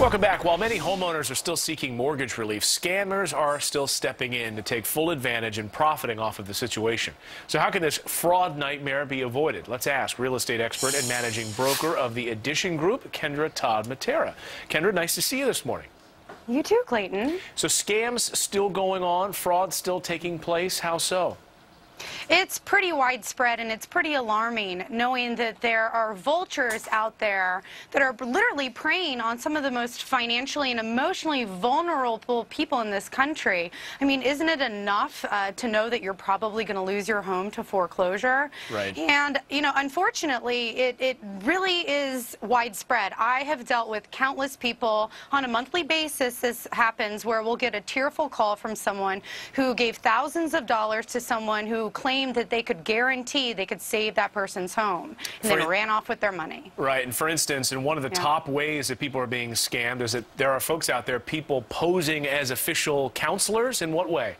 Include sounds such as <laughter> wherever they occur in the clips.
Welcome back. While many homeowners are still seeking mortgage relief, scammers are still stepping in to take full advantage and profiting off of the situation. So how can this fraud nightmare be avoided? Let's ask real estate expert and managing broker of the Addition Group, Kendra Todd Matera. Kendra, nice to see you this morning. You too, Clayton. So scams still going on, fraud still taking place. How so? It's pretty widespread and it's pretty alarming knowing that there are vultures out there that are literally preying on some of the most financially and emotionally vulnerable people in this country. I mean, isn't it enough uh, to know that you're probably going to lose your home to foreclosure? Right. And, you know, unfortunately, it, it really is widespread. I have dealt with countless people on a monthly basis. This happens where we'll get a tearful call from someone who gave thousands of dollars to someone who claimed that they could guarantee they could save that person's home and For then ran off with their money. Right. And for instance, in one of the Yeah. top ways that people are being scammed is that there are folks out there, people posing as official counselors. In what way?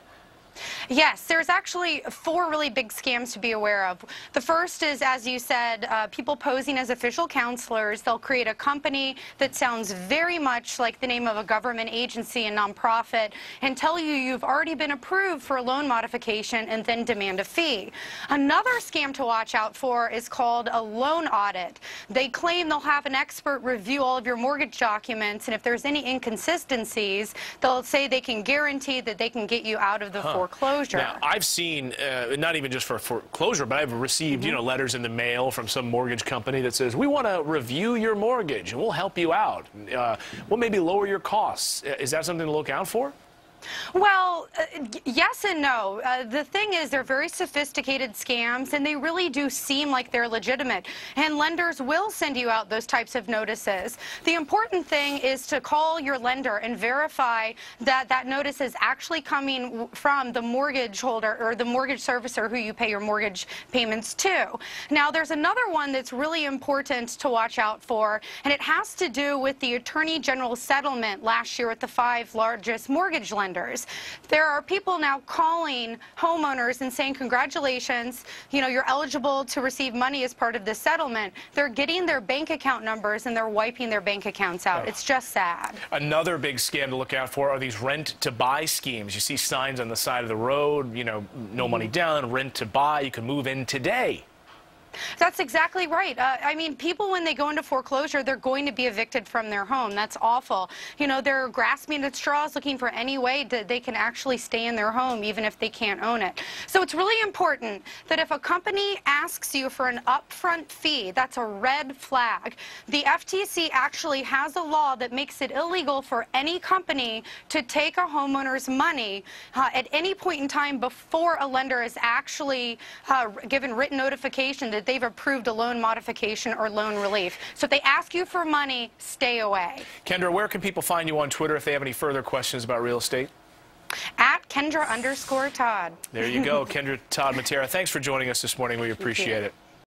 Yes, there's actually four really big scams to be aware of. The first is, as you said, uh, people posing as official counselors. They'll create a company that sounds very much like the name of a government agency and nonprofit and tell you you've already been approved for a loan modification and then demand a fee. Another scam to watch out for is called a loan audit. They claim they'll have an expert review all of your mortgage documents, and if there's any inconsistencies, they'll say they can guarantee that they can get you out of the foreclosure. Now, I've seen, uh, not even just for foreclosure, but I've received, you know, letters in the mail from some mortgage company that says, we want to review your mortgage and we'll help you out. Uh, we'll maybe lower your costs. Uh, Is that something to look out for? Well, uh, yes and no. Uh, the thing is, they're very sophisticated scams, and they really do seem like they're legitimate. And lenders will send you out those types of notices. The important thing is to call your lender and verify that that notice is actually coming from the mortgage holder or the mortgage servicer who you pay your mortgage payments to. Now, there's another one that's really important to watch out for, and it has to do with the Attorney General settlement last year with the five largest mortgage lenders. There are people now calling homeowners and saying, Congratulations, you know, you're eligible to receive money as part of this settlement. They're getting their bank account numbers and they're wiping their bank accounts out. It's just sad. Another big scam to look out for are these rent to buy schemes. You see signs on the side of the road, you know, no money mm-hmm. down, rent to buy, you can move in today. That's exactly right. Uh, I mean, people, when they go into foreclosure, they're going to be evicted from their home. That's awful. You know, they're grasping at straws looking for any way that they can actually stay in their home, even if they can't own it. So it's really important that if a company asks you for an upfront fee, that's a red flag. The FTC actually has a law that makes it illegal for any company to take a homeowner's money uh, at any point in time before a lender is actually uh, given written notification that they've approved a loan modification or loan relief. So if they ask you for money, stay away. Kendra, where can people find you on Twitter if they have any further questions about real estate? At Kendra underscore Todd. There you go, <laughs> Kendra Todd Matera. Thanks for joining us this morning. We appreciate it.